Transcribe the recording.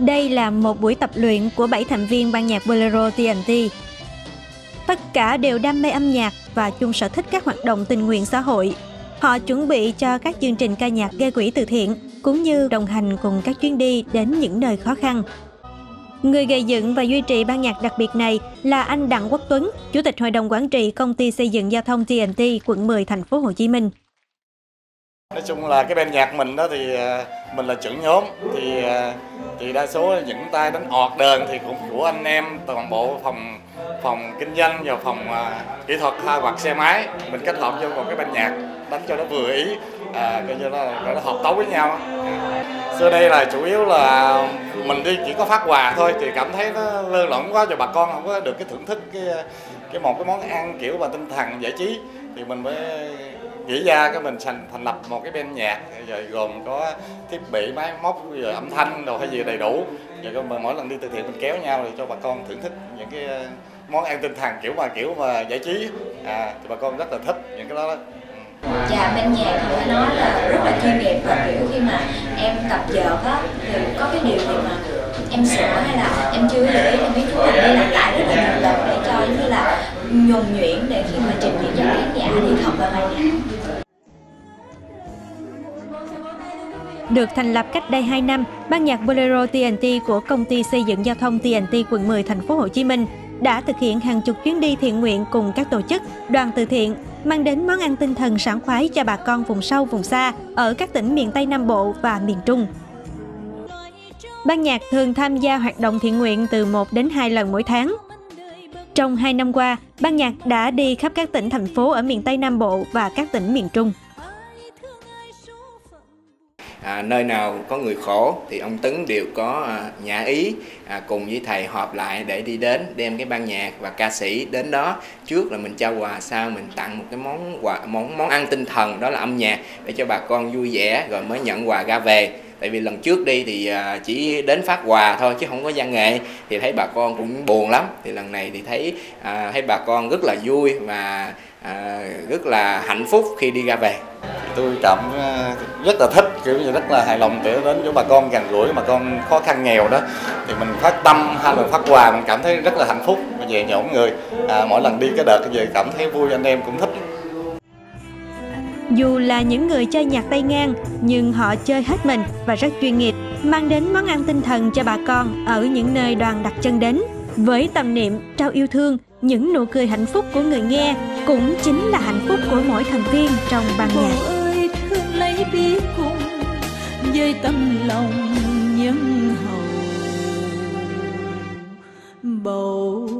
Đây là một buổi tập luyện của 7 thành viên ban nhạc Bolero TNT. Tất cả đều đam mê âm nhạc và chung sở thích các hoạt động tình nguyện xã hội. Họ chuẩn bị cho các chương trình ca nhạc gây quỹ từ thiện, cũng như đồng hành cùng các chuyến đi đến những nơi khó khăn. Người gây dựng và duy trì ban nhạc đặc biệt này là anh Đặng Quốc Tuấn, Chủ tịch Hội đồng Quản trị Công ty Xây dựng Giao thông TNT, quận 10, thành phố Hồ Chí Minh. Nói chung là cái ban nhạc mình đó thì ờ, mình là trưởng nhóm thì ờ, thì đa số những tay đánh ọt đờn thì cũng của anh em toàn bộ phòng phòng kinh doanh và phòng uh, kỹ thuật hai hoặc xe máy. Mình kết hợp vô một cái ban nhạc đánh cho nó vừa ý à, coi như là nó hợp tấu với nhau. Xưa đây là chủ yếu là mình đi chỉ có phát quà thôi thì cảm thấy nó lơ lỏng quá cho bà con không có được cái thưởng thức cái cái một cái món ăn kiểu mà tinh thần giải trí. Thì mình mới nghĩ ra cái mình thành thành lập một cái bên nhạc rồi gồm có thiết bị máy móc rồi âm thanh đồ hay gì đầy đủ rồi mỗi lần đi từ thiện mình kéo nhau rồi cho bà con thưởng thức những cái ờ, món ăn tinh thần kiểu mà kiểu mà giải trí à thì bà con rất là thích những cái đó, đó. Dạ bên nhạc thì phải nói là rất là chuyên nghiệp và kiểu khi mà em tập dợt á thì có cái điều gì mà em sửa hay là em chưa để ý em biết chúng mình đi làm lại rất là nhiều lần để cho như là nhuần nhuyễn để khi mà trình diễn cho khán giả thì thật là hoàn hảo. Được thành lập cách đây 2 năm, ban nhạc Bolero TNT của công ty xây dựng giao thông TNT quận 10 thành phố Hồ Chí Minh đã thực hiện hàng chục chuyến đi thiện nguyện cùng các tổ chức, đoàn từ thiện, mang đến món ăn tinh thần sảng khoái cho bà con vùng sâu vùng xa ở các tỉnh miền Tây Nam Bộ và miền Trung. Ban nhạc thường tham gia hoạt động thiện nguyện từ 1 đến 2 lần mỗi tháng. Trong 2 năm qua, ban nhạc đã đi khắp các tỉnh thành phố ở miền Tây Nam Bộ và các tỉnh miền Trung à, nơi nào có người khổ thì ông Tấn đều có à, nhã ý à, cùng với thầy họp lại để đi đến đem cái ban nhạc và ca sĩ đến đó. Trước là mình trao quà sau mình tặng một cái món quà món món ăn tinh thần đó là âm nhạc để cho bà con vui vẻ rồi mới nhận quà ra về. Tại vì lần trước đi thì à, chỉ đến phát quà thôi chứ không có văn nghệ thì thấy bà con cũng buồn lắm. Thì lần này thì thấy à, thấy bà con rất là vui và à, rất là hạnh phúc khi đi ra về tôi cảm ờ, rất là thích kiểu như rất là hài lòng để đến chỗ bà con gần gũi bà con khó khăn nghèo đó. Thì mình phát tâm hay là phát quà mình cảm thấy rất là hạnh phúc và về nhóm người. À, mỗi lần đi cái đợt về cảm thấy vui anh em cũng thích. Dù là những người chơi nhạc tay ngang nhưng họ chơi hết mình và rất chuyên nghiệp mang đến món ăn tinh thần cho bà con ở những nơi đoàn đặt chân đến. Với tâm niệm trao yêu thương những nụ cười hạnh phúc của người nghe cũng chính là hạnh phúc của mỗi thành viên trong ban nhạc biết cùng với tâm lòng nhân hậu bầu